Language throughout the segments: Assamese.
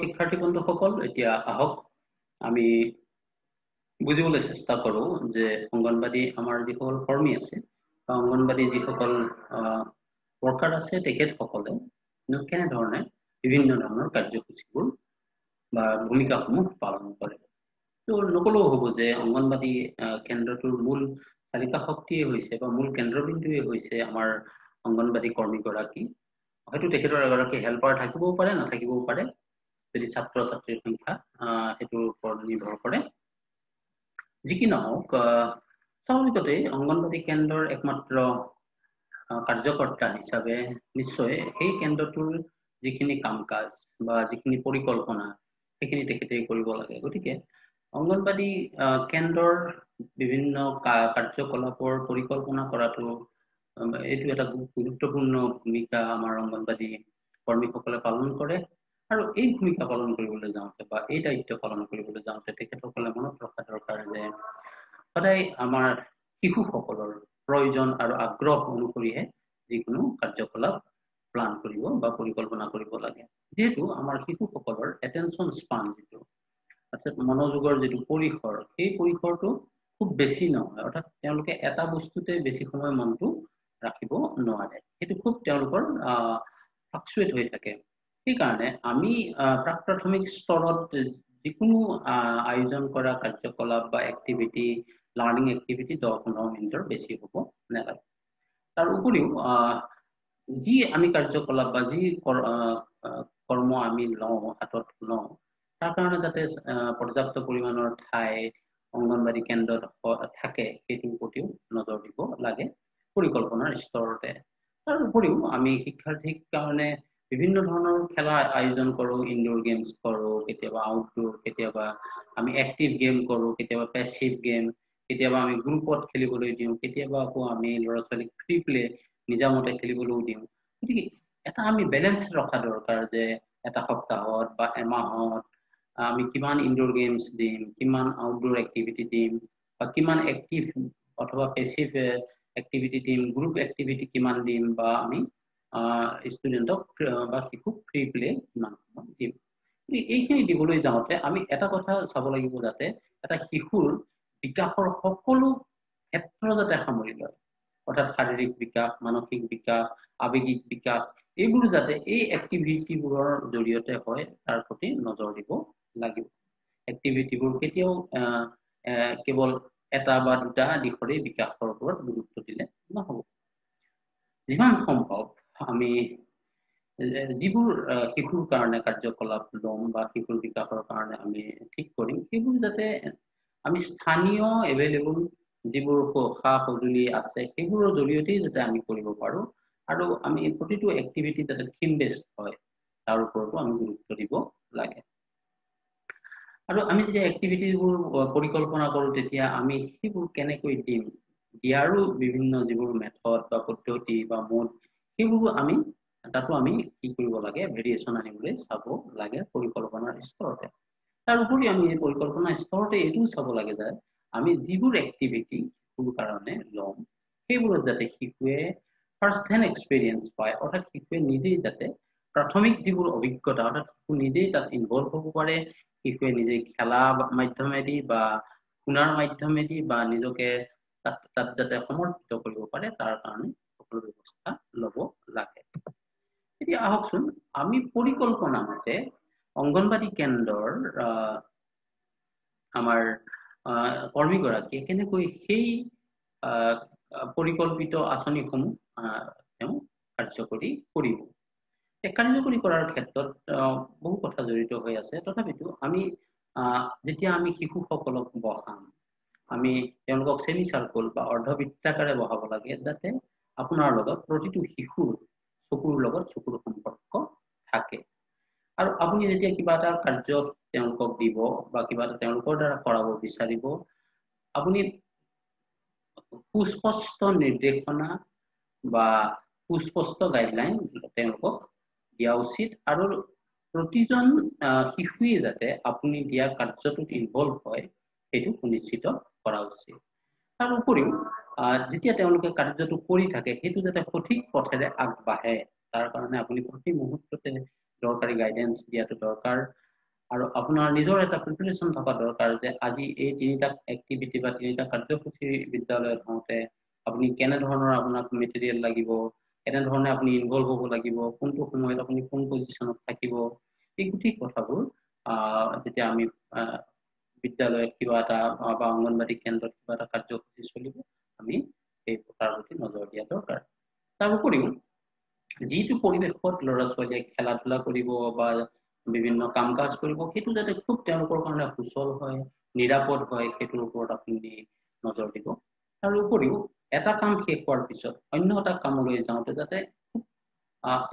শিক্ষাৰ্থী বন্ধুসকল এতিয়া আহক আমি বুজিবলৈ চেষ্টা কৰোঁ যে অংগনবাদী আমাৰ যিসকল কৰ্মী আছে বা অংগনবাদী যিসকল ৱৰ্কাৰ আছে তেখেতসকলে কেনেধৰণে বিভিন্ন ধৰণৰ কাৰ্যসূচীবোৰ বা ভূমিকাসমূহ পালন কৰে। ত' নকলেও হ'ব যে অংগনবাদী কেন্দ্ৰটোৰ মূল চালিকা শক্তিয়ে হৈছে বা মূল কেন্দ্ৰবিন্দুৱে হৈছে আমাৰ অংগনবাদী কৰ্মীগৰাকী। হয়তো তেখেতৰ এগৰাকী হেল্পাৰ থাকিবও পাৰে নাথাকিবও পাৰে। যদি ছাত্ৰ ছাত্ৰীৰ সংখ্যা সেইটোৰ ওপৰত নিৰ্ভৰ কৰে। যি কি নহওক স্বাভাৱিকতে অংগনবাদী কেন্দ্ৰৰ একমাত্ৰ কাৰ্যকৰ্তা হিচাপে নিশ্চয় সেই কেন্দ্ৰটোৰ যিখিনি কাম কাজ বা যিখিনি পৰিকল্পনা সেইখিনি তেখেতে কৰিব লাগে। গতিকে অংগনবাদী কেন্দ্ৰৰ বিভিন্ন কাৰ্যকলাপৰ পৰিকল্পনা কৰাটো এইটো এটা গুৰুত্বপূৰ্ণ ভূমিকা আমাৰ অংগনবাদী কৰ্মীসকলে পালন কৰে। আৰু এই ভূমিকা পালন কৰিবলৈ যাওঁতে বা এই দায়িত্ব পালন কৰিবলৈ যাওঁতে তেখেতসকলে মনত ৰখা দৰকাৰ যে সদায় আমাৰ শিশুসকলৰ প্ৰয়োজন আৰু আগ্ৰহ অনুসৰিহে যিকোনো কাৰ্যকলাপ প্লান কৰিব বা পৰিকল্পনা কৰিব লাগে। যিহেতু আমাৰ শিশুসকলৰ এটেনশ্যন স্পান যিটো অৰ্থাৎ মনোযোগৰ যিটো পৰিসৰ সেই পৰিসৰটো খুব বেছি নহয়। অৰ্থাৎ তেওঁলোকে এটা বস্তুতে বেছি সময় মনটো ৰাখিব নোৱাৰে। সেইটো খুব তেওঁলোকৰ ফ্লাকচুৱেট হৈ থাকে। সেইকাৰণে আমি প্ৰাক প্ৰাথমিক স্তৰত যিকোনো আয়োজন কৰা কাৰ্যকলাপ বা এক্টিভিটি লাৰ্ণিং এক্টিভিটি দহ পোন্ধৰ মিনিটৰ বেছি হ'ব নালাগে। তাৰ উপৰিও যি আমি কাৰ্যকলাপ বা যি কৰ্ম আমি লওঁ হাতত লওঁ তাৰ কাৰণে যাতে পৰ্যাপ্ত পৰিমাণৰ ঠাই অংগনবাদী কেন্দ্ৰত থাকে সেইটোৰ প্ৰতিও নজৰ দিব লাগে পৰিকল্পনাৰ স্তৰতে। তাৰ উপৰিও আমি শিক্ষাৰ্থীৰ কাৰণে বিভিন্ন ধৰণৰ খেলা আয়োজন কৰোঁ ইনডোৰ গেমছ কৰোঁ কেতিয়াবা আউটডোৰ কেতিয়াবা আমি এক্টিভ গেম কৰোঁ কেতিয়াবা পেচিভ গেম কেতিয়াবা আমি গ্ৰুপত খেলিবলৈ দিওঁ কেতিয়াবা আকৌ আমি ল'ৰা ছোৱালীক ফ্ৰী প্লে নিজামতে খেলিবলৈও দিওঁ। গতিকে এটা আমি বেলেঞ্চ ৰখা দৰকাৰ যে এটা সপ্তাহত বা এমাহত আমি কিমান ইনডোৰ গেমছ দিম কিমান আউটডোৰ এক্টিভিটি দিম বা কিমান এক্টিভ অথবা পেচিভ এক্টিভিটি দিম গ্ৰুপ এক্টিভিটি কিমান দিম বা আমি ষ্টুডেণ্টক বা শিশুক ফ্ৰী প্লে দিম। এইখিনি দিবলৈ যাওঁতে আমি এটা কথা চাব লাগিব যাতে এটা শিশুৰ বিকাশৰ সকলো ক্ষেত্ৰ যাতে সামৰি লয়। অৰ্থাৎ শাৰীৰিক বিকাশ মানসিক বিকাশ আৱেগিক বিকাশ এইবোৰ যাতে এই এক্টিভিটিবোৰৰ জৰিয়তে হয় তাৰ প্ৰতি নজৰ দিব লাগিব। এক্টিভিটিবোৰ কেতিয়াও কেৱল এটা বা দুটা দিশৰে বিকাশৰ ওপৰত গুৰুত্ব দিলে নহ'ব। যিমান সম্ভৱ আমি যিবোৰ শিশুৰ কাৰণে কাৰ্যকলাপ ল'ম বা শিশুৰ বিকাশৰ কাৰণে আমি ঠিক কৰিম সেইবোৰ যাতে আমি স্থানীয় এভেইলেবল যিবোৰ সা সঁজুলি আছে সেইবোৰৰ জৰিয়তেই যাতে আমি কৰিব পাৰোঁ আৰু আমি প্ৰতিটো এক্টিভিটি যাতে থিম বেষ্ট হয় তাৰ ওপৰতো আমি গুৰুত্ব দিব লাগে। আৰু আমি যেতিয়া এক্টিভিটিবোৰ পৰিকল্পনা কৰোঁ তেতিয়া আমি সেইবোৰ কেনেকৈ দিম দিয়াৰো বিভিন্ন যিবোৰ মেথড বা পদ্ধতি বা মুড সেইবোৰ আমি তাতো আমি কি কৰিব লাগে ভেৰিয়েশ্যন আনিবলৈ চাব লাগে পৰিকল্পনাৰ স্তৰতে। তাৰ উপৰি আমি এই পৰিকল্পনাৰ স্তৰতে এইটোও চাব লাগে যে আমি যিবোৰ এক্টিভিটি শিশুৰ কাৰণে ল'ম সেইবোৰত যাতে শিশুৱে ফাৰ্ষ্ট হেণ্ড এক্সপিৰিয়েঞ্চ পায় অৰ্থাৎ শিশুৱে নিজেই যাতে প্ৰাথমিক যিবোৰ অভিজ্ঞতা অৰ্থাৎ শিশু নিজেই তাত ইনভলভ হ'ব পাৰে শিশুৱে নিজেই খেলা মাধ্যমেদি বা শুনাৰ মাধ্যমেদি বা নিজকে তাত তাত যাতে সমৰ্পিত কৰিব পাৰে তাৰ কাৰণে সকলো ব্যৱস্থা ল'ব লাগে। এতিয়া আহকচোন আমি পৰিকল্পনা মতে অংগনবাদী কেন্দ্ৰৰ আমাৰ কৰ্মীগৰাকীয়ে কেনেকৈ সেই পৰিকল্পিত আঁচনিসমূহ তেওঁ কাৰ্যকৰী কৰিব। কাৰ্যকৰী কৰাৰ ক্ষেত্ৰত বহু কথা জড়িত হৈ আছে। তথাপিতো আমি যেতিয়া আমি শিশুসকলক বহাম আমি তেওঁলোকক চেমি চাৰ্কল বা অৰ্ধবৃত্তাকাৰে বহাব লাগে যাতে আপোনাৰ লগত প্ৰতিটো শিশুৰ চকুৰ লগত চকুৰ সম্পৰ্ক থাকে। আৰু আপুনি যেতিয়া কিবা এটা কাৰ্য তেওঁলোকক দিব বা কিবা এটা তেওঁলোকৰ দ্বাৰা কৰাব বিচাৰিব আপুনি সুস্পষ্ট নিৰ্দেশনা বা সুস্পষ্ট গাইডলাইন তেওঁলোকক দিয়া উচিত আৰু প্ৰতিজন শিশুৱে যাতে আপুনি দিয়া কাৰ্যটোত ইনভলভ হয় সেইটো সুনিশ্চিত কৰা উচিত। তাৰ উপৰিও যেতিয়া তেওঁলোকে কাৰ্যটো কৰি থাকে সেইটো যাতে সঠিক পথেৰে আগবাঢ়ে তাৰ কাৰণে আপুনি প্ৰতি মুহূৰ্ততে দৰকাৰী গাইডেঞ্চ দিয়াটো দৰকাৰ। আৰু আপোনাৰ নিজৰ এটা প্ৰিপেৰেশ্যন থকা দৰকাৰ যে আজি এই তিনিটা এক্টিভিটি বা তিনিটা কাৰ্যসূচী বিদ্যালয়ত হওঁতে আপুনি কেনেধৰণৰ আপোনাক মেটেৰিয়েল লাগিব কেনেধৰণে আপুনি ইনভলভ হ'ব লাগিব কোনটো সময়ত আপুনি কোন পজিশ্যনত থাকিব এই গোটেই কথাবোৰ যেতিয়া আমি বিদ্যালয়ত কিবা এটা বা অংগনবাদী কেন্দ্ৰত কিবা এটা কাৰ্যসূচী চলিব আমি সেই তাৰ প্ৰতি নজৰ দিয়া দৰকাৰ তাৰ উপৰিও যিটো পৰিৱেশত ল'ৰা ছোৱালীয়ে খেলা ধূলা কৰিব বা বিভিন্ন কাম কাজ কৰিব সেইটো যাতে খুব তেওঁলোকৰ কাৰণে সুচল হয় নিৰাপদ হয় সেইটোৰ ওপৰত আপুনি নজৰ দিব তাৰ উপৰিও এটা কাম শেষ হোৱাৰ পিছত অন্য এটা কামলৈ যাওঁতে যাতে খুব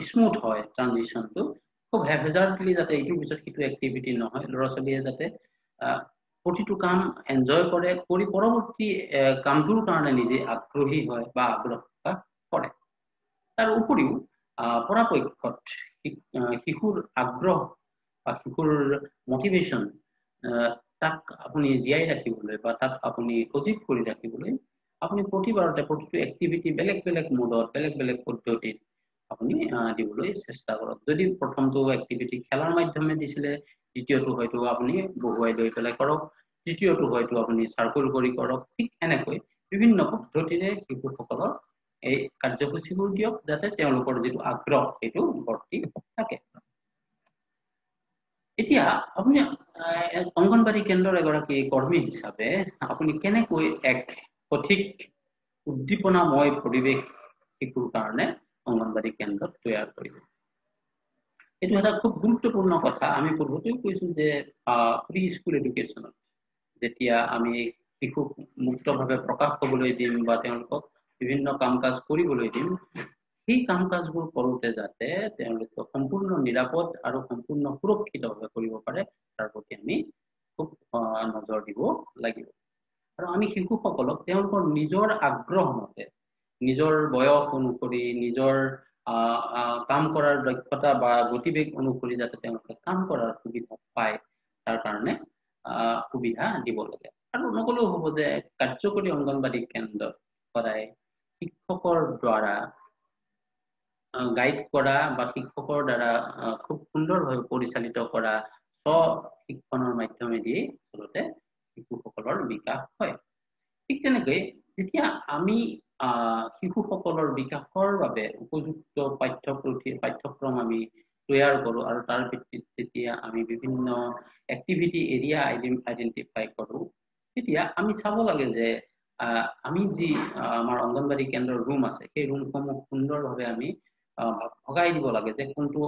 স্মুথ হয় ট্ৰানজিশ্যনটো খুব হেভেজাৰ্টলি যাতে ইটোৰ পিছত সিটো এক্টিভিটি নহয় ল'ৰা ছোৱালীয়ে যাতে প্ৰতিটো কাম এনজয় কৰে কৰি পৰৱৰ্তী কামটোৰ কাৰণে নিজে আগ্ৰহী হয় বা আগ্ৰহ কৰে। তাৰ উপৰিও পৰাপক্ষত শিশুৰ আগ্ৰহ বা শিশুৰ মটিভেশ্যন তাক আপুনি জীয়াই ৰাখিবলৈ বা তাক আপুনি সজীৱ কৰি ৰাখিবলৈ আপুনি প্ৰতিবাৰতে প্ৰতিটো এক্টিভিটি বেলেগ বেলেগ মোডত বেলেগ বেলেগ পদ্ধতিত আপুনি দিবলৈ চেষ্টা কৰক। যদি প্ৰথমটো এক্টিভিটি খেলাৰ মাধ্যমে দিছিলে দ্বিতীয়টো হয়তো আপুনি বহুৱাই লৈ পেলাই কৰক তৃতীয়টো হয়তো আপুনি চাৰ্কুল কৰি কৰক ঠিক এনেকৈ বিভিন্ন পদ্ধতিৰে শিশুসকলক এই কাৰ্যসূচীবোৰ দিয়ক যাতে তেওঁলোকৰ যিটো আগ্ৰহ সেইটো ভৰ্তি থাকে। এতিয়া আপুনি অংগনবাদী কেন্দ্ৰৰ এগৰাকী কৰ্মী হিচাপে আপুনি কেনেকৈ এক সঠিক উদ্দীপনাময় পৰিৱেশ শিশুৰ কাৰণে অংগনবাদী কেন্দ্ৰত তৈয়াৰ কৰিব? এইটো এটা খুব গুৰুত্বপূৰ্ণ কথা আমি পূৰ্বতেও কৈছো যে প্ৰি স্কুল এডুকেশ্যনত যেতিয়া আমি শিশুক মুক্তভাৱে প্ৰকাশ কৰিবলৈ দিম বা তেওঁলোকক বিভিন্ন কাম কাজ কৰিবলৈ দিম সেই কাম কাজবোৰ কৰোঁতে যাতে তেওঁলোকে সম্পূৰ্ণ নিৰাপদ আৰু সম্পূৰ্ণ সুৰক্ষিতভাৱে কৰিব পাৰে তাৰ প্ৰতি আমি খুব নজৰ দিব লাগিব। আৰু আমি শিশুসকলক তেওঁলোকৰ নিজৰ আগ্ৰহ মতে নিজৰ বয়স অনুসৰি নিজৰ কাম কৰাৰ দক্ষতা বা গতিবেগ অনুসৰি যাতে তেওঁলোকে কাম কৰাৰ সুবিধা পায় তাৰ কাৰণে সুবিধা দিব লাগে। আৰু নকলেও হ'ব যে কাৰ্যকৰী অংগনবাদী কেন্দ্ৰত সদায় শিক্ষকৰ দ্বাৰা গাইড কৰা বা শিক্ষকৰ দ্বাৰা খুব সুন্দৰভাৱে পৰিচালিত কৰা স্ব শিক্ষণৰ মাধ্যমেদি আচলতে শিশুসকলৰ বিকাশ হয়। ঠিক তেনেকৈ যেতিয়া আমি শিশুসকলৰ বিকাশৰ বাবে উপযুক্ত পাঠ্যপুথি পাঠ্যক্ৰম আমি তৈয়াৰ কৰোঁ আৰু তাৰ ভিত্তিত যেতিয়া আমি বিভিন্ন এক্টিভিটি এৰিয়া আইডেণ্টিফাই কৰোঁ। তেতিয়া আমি চাব লাগে যে আমি যি আমাৰ অংগনবাদী কেন্দ্ৰৰ ৰুম আছে সেই ৰুমসমূহ সুন্দৰভাৱে আমি ভগাই দিব লাগে যে কোনটো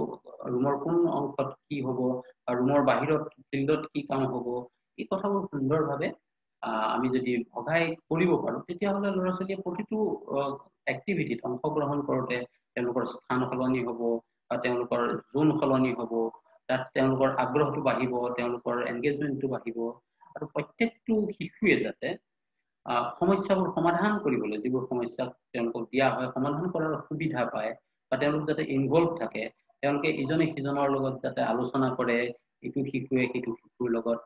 ৰুমৰ কোন অংশত কি হ'ব ৰুমৰ বাহিৰত ফিল্ডত কি কাম হ'ব। এই কথাবোৰ সুন্দৰভাৱে আমি যদি ভগাই কৰিব পাৰোঁ তেতিয়াহ'লে ল'ৰা ছোৱালীয়ে প্ৰতিটো এক্টিভিটিত অংশগ্ৰহণ কৰোঁতে তেওঁলোকৰ স্থান সলনি হ'ব বা তেওঁলোকৰ জোন সলনি হ'ব তাত তেওঁলোকৰ আগ্ৰহটো বাঢ়িব তেওঁলোকৰ এংগেজমেণ্টটো বাঢ়িব আৰু প্ৰত্যেকটো শিশুৱে যাতে সমস্যাবোৰ সমাধান কৰিবলৈ যিবোৰ সমস্যা তেওঁলোকক দিয়া হয় সমাধান কৰাৰ সুবিধা পায় বা তেওঁলোক যাতে ইনভলভ থাকে তেওঁলোকে ইজনে সিজনৰ লগত যাতে আলোচনা কৰে ইটো শিশুৱে সিটো শিশুৰ লগত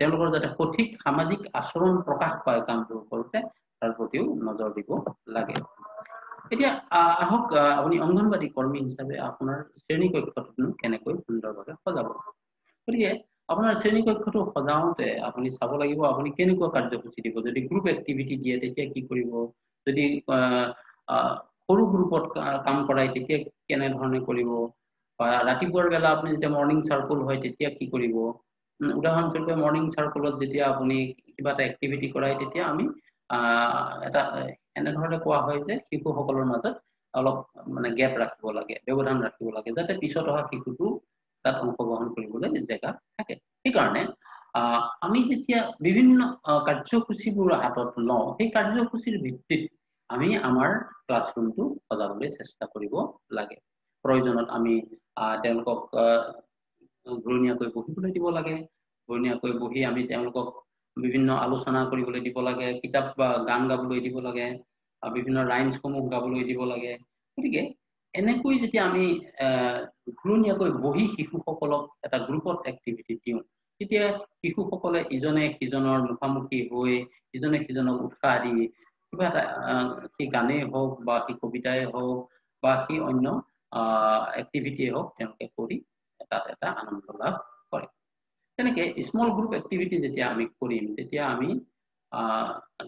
তেওঁলোকৰ যাতে সঠিক সামাজিক আচৰণ প্ৰকাশ পায় কামবোৰ কৰোঁতে তাৰ প্ৰতিও নজৰ দিব লাগে। এতিয়া আহক আপুনি অংগনবাদী কৰ্মী হিচাপে আপোনাৰ শ্ৰেণী কক্ষটোনো কেনেকৈ সুন্দৰভাৱে সজাব? গতিকে আপোনাৰ শ্ৰেণী কক্ষটো সজাওঁতে আপুনি চাব লাগিব আপুনি কেনেকুৱা কাৰ্যসূচী দিব? যদি গ্ৰুপ এক্টিভিটি দিয়ে তেতিয়া কি কৰিব? যদি সৰু গ্ৰুপত কাম কৰাই তেতিয়া কেনেধৰণে কৰিব? বা ৰাতিপুৱাৰ বেলা আপুনি যেতিয়া মৰ্ণিং চাৰ্কুল হয় তেতিয়া কি কৰিব? উদাহৰণস্বৰূপে মৰ্ণিং চাৰ্কুলত যেতিয়া আপুনি কিবা এটা এক্টিভিটি কৰাই তেতিয়া আমি এটা এনেধৰণে কোৱা হয় যে শিশুসকলৰ মাজত অলপ মানে গেপ ৰাখিব লাগে ব্যৱধান ৰাখিব লাগে যাতে পিছত অহা শিশুটো তাত অংশগ্ৰহণ কৰিবলৈ জেগা থাকে। সেইকাৰণে আমি যেতিয়া বিভিন্ন কাৰ্যসূচীবোৰ হাতত লওঁ সেই কাৰ্যসূচীৰ ভিত্তিত আমি আমাৰ ক্লাছৰুমটো সজাবলৈ চেষ্টা কৰিব লাগে। প্ৰয়োজনত আমি তেওঁলোকক ঘূৰণীয়াকৈ বহিবলৈ দিব লাগে। ঘূৰণীয়াকৈ বহি আমি তেওঁলোকক বিভিন্ন আলোচনা কৰিবলৈ দিব লাগে কিতাপ বা গান গাবলৈ দিব লাগে বিভিন্ন ৰাইমছসমূহ গাবলৈ দিব লাগে। গতিকে এনেকৈ যেতিয়া আমি ঘূৰণীয়াকৈ বহি শিশুসকলক এটা গ্ৰুপত এক্টিভিটি দিওঁ তেতিয়া শিশুসকলে ইজনে সিজনৰ মুখামুখি হৈ ইজনে সিজনক উৎসাহ দি কিবা এটা সি গানেই হওক বা সি কবিতাই হওক বা সি অন্য এক্টিভিটিয়ে হওক তেওঁলোকে কৰি তাত এটা আনন্দ লাভ তেনেকে স্মল গ্ৰুপ এক্টিভিটি যেতিয়া আমি কৰিম তেতিয়া আমি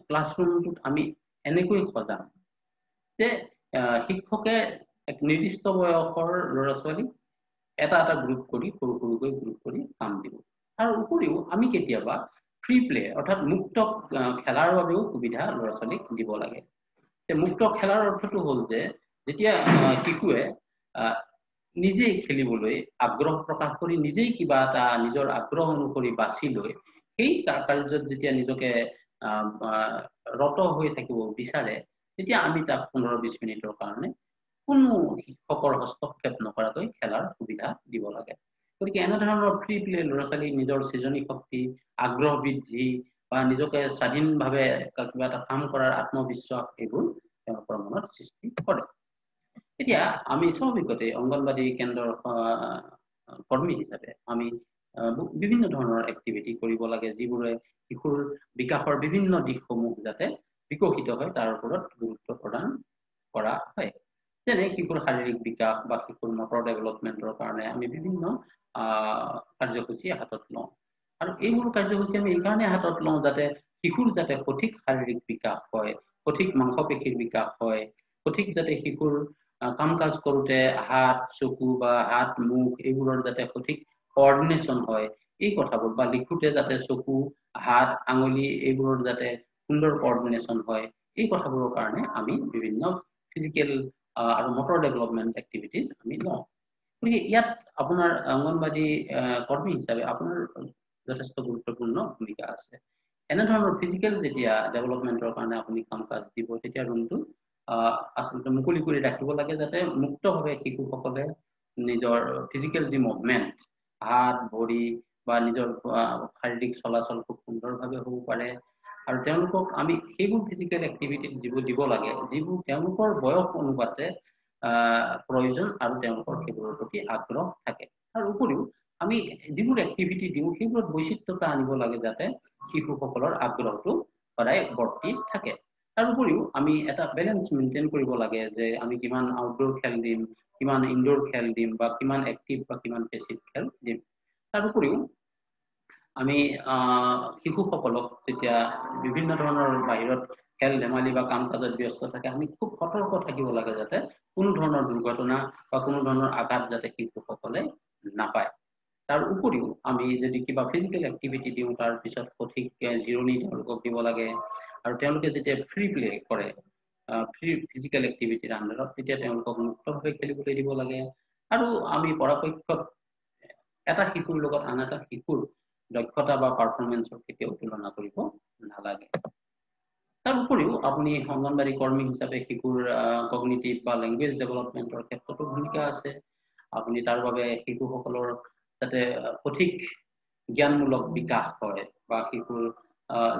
ক্লাছৰুমটোত আমি এনেকৈ সজাম যে শিক্ষকে এক নিৰ্দিষ্ট বয়সৰ ল'ৰা ছোৱালীক এটা এটা গ্ৰুপ কৰি সৰু সৰুকৈ গ্ৰুপ কৰি কাম দিব তাৰ উপৰিও আমি কেতিয়াবা ফ্ৰী প্লে অৰ্থাৎ মুক্ত খেলাৰ বাবেও সুবিধা ল'ৰা ছোৱালীক দিব লাগে। মুক্ত খেলাৰ অৰ্থটো হ'ল যে যেতিয়া শিশুৱে নিজেই খেলিবলৈ আগ্ৰহ প্ৰকাশ কৰি নিজেই কিবা এটা নিজৰ আগ্ৰহ অনুসৰি বাছি লৈ সেই কাৰ্যত যেতিয়া নিজকে ৰত হৈ থাকিব বিচাৰে তেতিয়া আমি তাক পোন্ধৰ বিশ মিনিটৰ কাৰণে কোনো শিক্ষকৰ হস্তক্ষেপ নকৰাকৈ খেলাৰ সুবিধা দিব লাগে। গতিকে এনেধৰণৰ ফ্ৰী প্লে ল'ৰা ছোৱালী নিজৰ সৃজনী শক্তি আগ্ৰহ বৃদ্ধি বা নিজকে স্বাধীনভাৱে কিবা এটা কাম কৰাৰ আত্মবিশ্বাস এইবোৰ তেওঁলোকৰ মনত সৃষ্টি কৰে। এতিয়া আমি স্বাভাৱিকতে অংগনবাদী কেন্দ্ৰৰ কৰ্মী হিচাপে আমি বিভিন্ন ধৰণৰ এক্টিভিটি কৰিব লাগে যিবোৰে শিশুৰ বিকাশৰ বিভিন্ন দিশসমূহ যাতে বিকশিত হয় তাৰ ওপৰত গুৰুত্ব প্ৰদান কৰা হয়। যেনে শিশুৰ শাৰীৰিক বিকাশ বা শিশুৰ মটৰ ডেভেলপমেণ্টৰ কাৰণে আমি বিভিন্ন কাৰ্যসূচী হাতত লওঁ। আৰু এইবোৰ কাৰ্যসূচী আমি এইকাৰণে হাতত লওঁ যাতে শিশুৰ যাতে সঠিক শাৰীৰিক বিকাশ হয় সঠিক মাংসপেশীৰ বিকাশ হয় সঠিক যাতে শিশুৰ কাম কাজ কৰোঁতে হাত চকু বা হাত মুখ এইবোৰৰ যাতে সঠিক কৰ্ডিনেশ্যন হয় এই কথাবোৰ বা লিখোতে যাতে চকু হাত আঙুলি এইবোৰৰ যাতে সুন্দৰ কৰ্ডিনেশ্যন হয় এই কথাবোৰৰ কাৰণে আমি বিভিন্ন ফিজিকেল আৰু মটৰ ডেভেলপমেণ্ট এক্টিভিটিজ আমি লওঁ। গতিকে ইয়াত আপোনাৰ অংগনবাদী কৰ্মী হিচাপে আপোনাৰ যথেষ্ট গুৰুত্বপূৰ্ণ ভূমিকা আছে। এনেধৰণৰ ফিজিকেল যেতিয়া ডেভেলপমেণ্টৰ কাৰণে আপুনি কাম কাজ দিব তেতিয়া ৰুমটো আচলতে মুকলি কৰি ৰাখিব লাগে যাতে মুক্তভাৱে শিশুসকলে নিজৰ ফিজিকেল যি মুভমেণ্ট হাত ভৰি বা নিজৰ শাৰীৰিক চলাচল খুব সুন্দৰভাৱে হ'ব পাৰে। আৰু তেওঁলোকক আমি সেইবোৰ ফিজিকেল এক্টিভিটিত যিবোৰ দিব লাগে যিবোৰ তেওঁলোকৰ বয়স অনুপাতে প্ৰয়োজন আৰু তেওঁলোকৰ সেইবোৰৰ প্ৰতি আগ্ৰহ থাকে। তাৰ উপৰিও আমি যিবোৰ এক্টিভিটি দিওঁ সেইবোৰত বৈচিত্ৰতা আনিব লাগে যাতে শিশুসকলৰ আগ্ৰহটো সদায় বৰ্তি থাকে। তাৰ উপৰিও আমি এটা বেলেঞ্চ মেইনটেইন কৰিব লাগে যে আমি কিমান আউটডোৰ খেল দিম কিমান ইনডোৰ খেল দিম বা কিমান এক্টিভ বা কিমান পেচিভ খেল দিম। তাৰ উপৰিও আমি শিশুসকলক যেতিয়া বিভিন্ন ধৰণৰ বাহিৰত খেল ধেমালি বা কাম কাজত ব্যস্ত থাকে আমি খুব সতৰ্ক থাকিব লাগে যাতে কোনো ধৰণৰ দুৰ্ঘটনা বা কোনো ধৰণৰ আঘাত যাতে শিশুসকলে নাপায়। তাৰ উপৰিও আমি যদি কিবা ফিজিকেল এক্টিভিটি দিওঁ তাৰ পিছত সঠিক জিৰণি তেওঁলোকক দিব লাগে আৰু তেওঁলোকে যেতিয়া ফ্ৰী প্লে কৰে ফ্ৰী ফিজিকেল এক্টিভিটিৰ আণ্ডাৰত তেতিয়া তেওঁলোকক মুক্তভাৱে খেলিবলৈ দিব লাগে। আৰু আমি পৰাপক্ষত এটা শিশুৰ লগত আন এটা শিশুৰ দক্ষতা বা পাৰফৰ্মেঞ্চৰ কেতিয়াও তুলনা কৰিব নালাগে। তাৰ উপৰিও আপুনি অংগনবাদী কৰ্মী হিচাপে শিশুৰ কগনিটিভ বা লেংগুৱেজ ডেভেলপমেণ্টৰ ক্ষেত্ৰতো ভূমিকা আছে। আপুনি তাৰ বাবে শিশুসকলৰ যাতে সঠিক জ্ঞানমূলক বিকাশ হয় বা শিশুৰ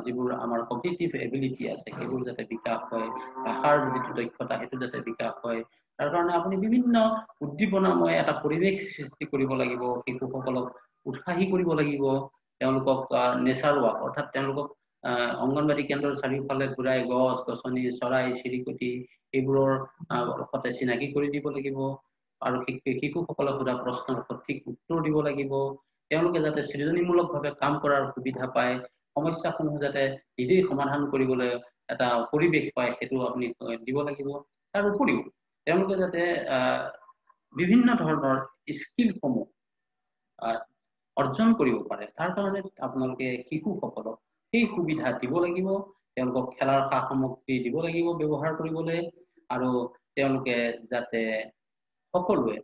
যিবোৰ আমাৰ কগনিটিভ এবিলিটি আছে সেইবোৰ যাতে বিকাশ হয় ভাষাৰ যিটো দক্ষতা সেইটো যাতে বিকাশ হয় তাৰ কাৰণে আপুনি বিভিন্ন উদ্দীপনাময় এটা পৰিৱেশ সৃষ্টি কৰিব লাগিব শিশুসকলক উৎসাহী কৰিব লাগিব তেওঁলোকক নেচাৰ ৱাক অৰ্থাৎ তেওঁলোকক অংগনবাদী কেন্দ্ৰৰ চাৰিওফালে ঘূৰাই গছ গছনি চৰাই চিৰিকটি এইবোৰৰ সতে চিনাকি কৰি দিব লাগিব। আৰু শিশুসকলক সোধা প্ৰশ্নৰ সঠিক উত্তৰ দিব লাগিব। তেওঁলোকে যাতে সৃজনীমূলকভাৱে কাম কৰাৰ সুবিধা পায় সমস্যাসমূহ যাতে নিজেই সমাধান কৰিবলৈ এটা পৰিৱেশ পায় সেইটো আপুনি দিব লাগিব। তাৰ উপৰিও তেওঁলোকে যাতে বিভিন্ন ধৰণৰ স্কিলসমূহ অৰ্জন কৰিব পাৰে। তাৰ কাৰণে আপোনালোকে শিশুসকলক সেই সুবিধা দিব লাগিব। তেওঁলোকক খেলাৰ সা সামগ্ৰী দিব লাগিব ব্যৱহাৰ কৰিবলৈ। আৰু তেওঁলোকে যাতে সকলোৱে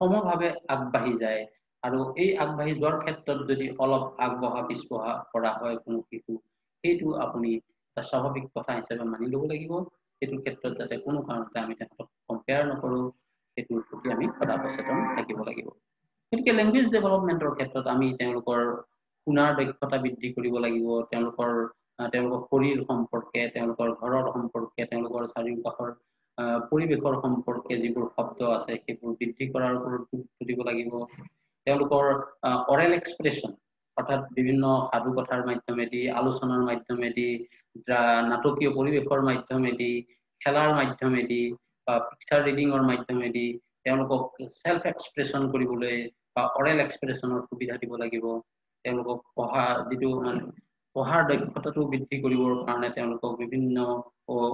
সমভাৱে আগবাঢ়ি যায়। আৰু এই আগবাঢ়ি যোৱাৰ ক্ষেত্ৰত যদি অলপ আগবঢ়া পিছবঢ়া কৰা হয় কোনো শিশু সেইটো আপুনি স্বাভাৱিক কথা হিচাপে মানি ল'ব লাগিব। সেইটো ক্ষেত্ৰত যাতে কোনো কাৰণতে আমি তেখেতক কম্পেয়াৰ নকৰোঁ সেইটোৰ প্ৰতি আমি সদা সচেতন থাকিব লাগিব। গতিকে লেংগুৱেজ ডেভেলপমেণ্টৰ ক্ষেত্ৰত আমি তেওঁলোকৰ শুনাৰ দক্ষতা বৃদ্ধি কৰিব লাগিব। তেওঁলোকৰ তেওঁলোকৰ শৰীৰ সম্পৰ্কে তেওঁলোকৰ ঘৰৰ সম্পৰ্কে তেওঁলোকৰ চাৰিওকাষৰ পৰিৱেশৰ সম্পৰ্কে যিবোৰ শব্দ আছে সেইবোৰ বৃদ্ধি কৰাৰ ওপৰত গুৰুত্ব দিব লাগিব। তেওঁলোকৰ অৰেল এক্সপ্ৰেছন অৰ্থাৎ বিভিন্ন সাধু কথাৰ মাধ্যমেদি আলোচনাৰ মাধ্যমেদি নাটকীয় পৰিৱেশৰ মাধ্যমেদি খেলাৰ মাধ্যমেদি বা পিকচাৰ ৰিডিঙৰ মাধ্যমেদি তেওঁলোকক চেল্ফ এক্সপ্ৰেছন কৰিবলৈ বা অৰেল এক্সপ্ৰেছনৰ সুবিধা দিব লাগিব। তেওঁলোকক পঢ়া যিটো মানে পঢ়াৰ দক্ষতাটো বৃদ্ধি কৰিবৰ কাৰণে তেওঁলোকক বিভিন্ন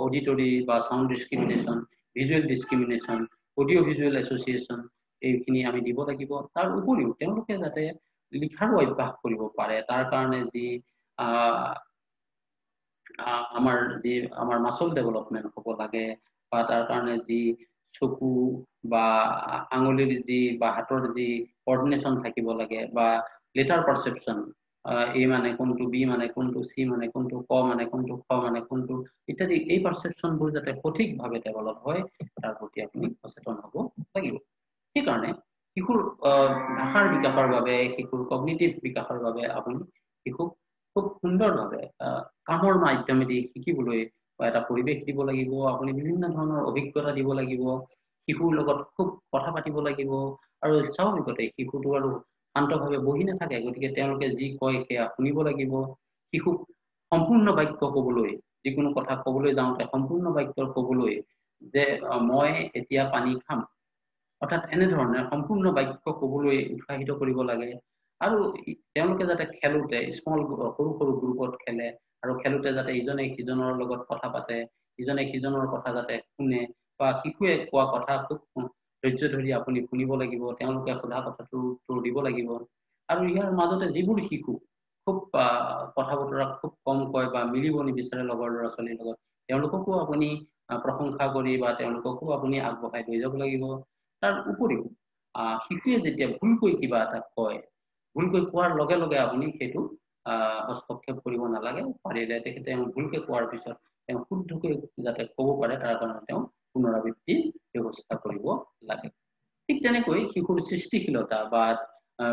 অডিটৰী বা sound discrimination visual discrimination audio' visual association এইখিনি আমি দিব লাগিব। তাৰ উপৰিও তেওঁলোকে যাতে লিখাৰো অভ্যাস কৰিব পাৰে। তাৰ কাৰণে যি আমাৰ যি আমাৰ মাচল ডেভেলপমেণ্ট হ'ব লাগে বা তাৰ কাৰণে যি চকু বা আঙুলিৰ যি বা হাতৰ যি কৰ্ডিনেশ্যন থাকিব লাগে বা লেটাৰ পাৰচেপশ্যন এ মানে কোনটো বি মানে কোনটো চি মানে কোনটো ক মানে কোনটো খ মানে কোনটো ইত্যাদি এই পাৰচেপশ্যনবোৰ যাতে সঠিকভাৱে ডেভেলপ হয় তাৰ প্ৰতি আপুনি সচেতন হ'ব লাগিব। সেইকাৰণে শিশুৰ ভাষাৰ বিকাশৰ বাবে শিশুৰ কগনিটিভ বিকাশৰ বাবে আপুনি শিশুক খুব সুন্দৰভাৱে কামৰ মাধ্যমেদি শিকিবলৈ এটা পৰিৱেশ দিব লাগিব আপুনি বিভিন্ন ধৰণৰ অভিজ্ঞতা দিব লাগিব শিশুৰ লগত খুব কথা পাতিব লাগিব আৰু স্বাভাৱিকতে শিশুটো আৰু শান্তভাৱে বহি নাথাকে। গতিকে তেওঁলোকে যি কয় সেয়া শুনিব লাগিব। শিশুক সম্পূৰ্ণ বাক্য কবলৈ যিকোনো কথা কবলৈ যাওঁতে সম্পূৰ্ণ বাক্য কবলৈ যে মই এতিয়া পানী খাম। অৰ্থাৎ এনেধৰণে সম্পূৰ্ণ বাক্য কবলৈ উৎসাহিত কৰিব লাগে। আৰু তেওঁলোকে যাতে খেলোতে স্মল সৰু সৰু গ্ৰুপত খেলে আৰু খেলোতে যাতে ইজনে সিজনৰ লগত কথা পাতে ইজনে সিজনৰ কথা যাতে শুনে বা শিশুৱে কোৱা কথা খুব ধৈৰ্য ধৰি আপুনি শুনিব লাগিব তেওঁলোকে সোধা কথাটোৰ উত্তৰ দিব লাগিব। আৰু ইয়াৰ মাজতে যিবোৰ শিশু খুব কথা বতৰা খুব কম কয় বা মিলিব নিবিচাৰে লগৰ ল'ৰা ছোৱালীৰ লগত তেওঁলোককো আপুনি প্ৰশংসা কৰি বা তেওঁলোককো আপুনি আগবঢ়াই লৈ যাব লাগিব। তাৰ উপৰিও শিশুৱে যেতিয়া ভুলকৈ কিবা এটা কয় ভুলকৈ কোৱাৰ লগে লগে আপুনি সেইটো হস্তক্ষেপ কৰিব নালাগে পাৰিলে তেখেতে ভুলকৈ কোৱাৰ পিছত তেওঁ শুদ্ধকৈ যাতে ক'ব পাৰে তাৰ কাৰণে তেওঁ পুনৰাবৃত্তি ব্যৱস্থা কৰিব লাগে। ঠিক তেনেকৈ শিশুৰ সৃষ্টিশীলতা বা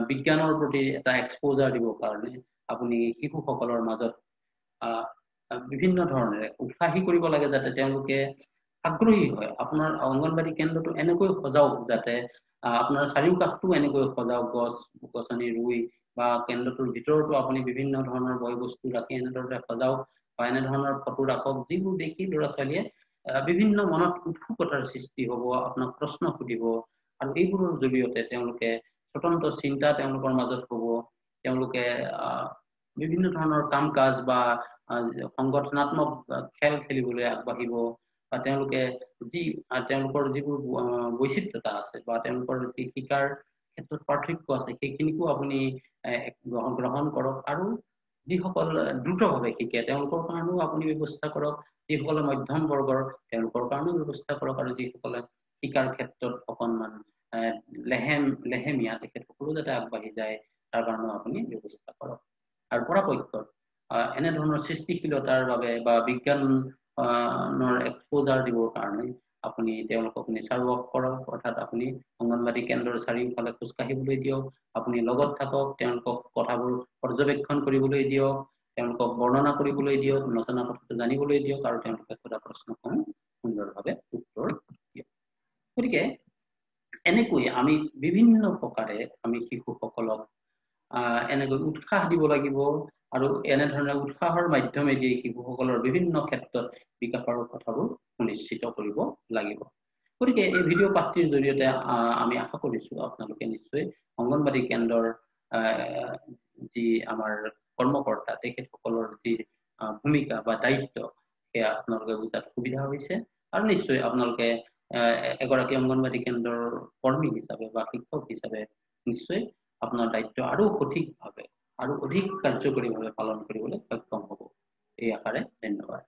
বিজ্ঞানৰ প্ৰতি এটা এক্সপ'জাৰ দিবৰ কাৰণে আপুনি শিশুসকলৰ মাজত বিভিন্ন ধৰণেৰে উৎসাহী কৰিব লাগে যাতে তেওঁলোকে আগ্ৰহী হয়। আপোনাৰ অংগনবাদী কেন্দ্ৰটো এনেকৈ সজাওক যাতে আপোনাৰ চাৰিওকাষটো এনেকৈ সজাওক গছ গছনি ৰুই বা কেন্দ্ৰটোৰ ভিতৰতো আপুনি বিভিন্ন ধৰণৰ বয় বস্তু ৰাখি এনেদৰে সজাওক বা এনেধৰণৰ ফটো ৰাখক যিবোৰ দেখি ল'ৰা ছোৱালীয়ে বিভিন্ন মনত উৎসুকতাৰ সৃষ্টি হ'ব আপোনাক প্ৰশ্ন সুধিব আৰু এইবোৰৰ জৰিয়তে তেওঁলোকে স্বতন্ত্ৰ চিন্তা তেওঁলোকৰ মাজত হ'ব তেওঁলোকে বিভিন্ন ধৰণৰ কাম কাজ বা সংগঠনাত্মক খেল খেলিবলৈ আগবাঢ়িব বা তেওঁলোকে যি তেওঁলোকৰ যিবোৰ বৈচিত্ৰতা আছে বা তেওঁলোকৰ যি শিকাৰ ক্ষেত্ৰত পাৰ্থক্য আছে সেইখিনিকো আপুনি গ্ৰহণ কৰক আৰু যিসকল দ্ৰুতভাৱে শিকে তেওঁলোকৰ কাৰণেও আপুনি ব্যৱস্থা কৰক যিসকলে মধ্যম বৰ্গৰ তেওঁলোকৰ কাৰণেও ব্যৱস্থা কৰক আৰু যিসকলে শিকাৰ ক্ষেত্ৰত অকণমান লেহেম লেহেমীয়া তেখেতসকলো যাতে আগবাঢ়ি যায় তাৰ কাৰণেও আপুনি ব্যৱস্থা কৰক। আৰু পৰাপক্ষত এনেধৰণৰ সৃষ্টিশীলতাৰ বাবে বা বিজ্ঞানৰ এক্সপ'জাৰ দিবৰ কাৰণে আপুনি তেওঁলোকক নেচাৰ ৱৰ্ক কৰক অৰ্থাৎ আপুনি অংগনবাদী কেন্দ্ৰৰ চাৰিওফালে খোজকাঢ়িবলৈ দিয়ক আপুনি লগত থাকক তেওঁলোকক কথাবোৰ পৰ্যবেক্ষণ কৰিবলৈ দিয়ক তেওঁলোকক বৰ্ণনা কৰিবলৈ দিয়ক নজনা কথাটো জানিবলৈ দিয়ক আৰু তেওঁলোকে সোধা প্ৰশ্নসমূহ সুন্দৰভাৱে উত্তৰ দিয়ক। গতিকে এনেকৈ আমি বিভিন্ন প্ৰকাৰে আমি শিশুসকলক এনেকৈ উৎসাহ দিব লাগিব আৰু এনেধৰণে উৎসাহৰ মাধ্যমেদি শিশুসকলৰ বিভিন্ন ক্ষেত্ৰত বিকাশৰ কথাবোৰ সুনিশ্চিত কৰিব লাগিব। গতিকে এই ভিডিঅ' পাঠটিৰ জৰিয়তে আমি আশা কৰিছো আপোনালোকে নিশ্চয় অংগনবাদী কেন্দ্ৰৰ যি আমাৰ কৰ্মকৰ্তা তেখেতসকলৰ যি ভূমিকা বা দায়িত্ব সেয়া আপোনালোকে বুজাত সুবিধা হৈছে। আৰু নিশ্চয় আপোনালোকে এগৰাকী অংগনবাদী কেন্দ্ৰৰ কৰ্মী হিচাপে বা শিক্ষক হিচাপে নিশ্চয় আপোনাৰ দায়িত্ব আৰু সঠিকভাৱে আৰু অধিক কাৰ্যকৰীভাৱে পালন কৰিবলৈ সক্ষম হ'ব। এই আশাৰে ধন্যবাদ।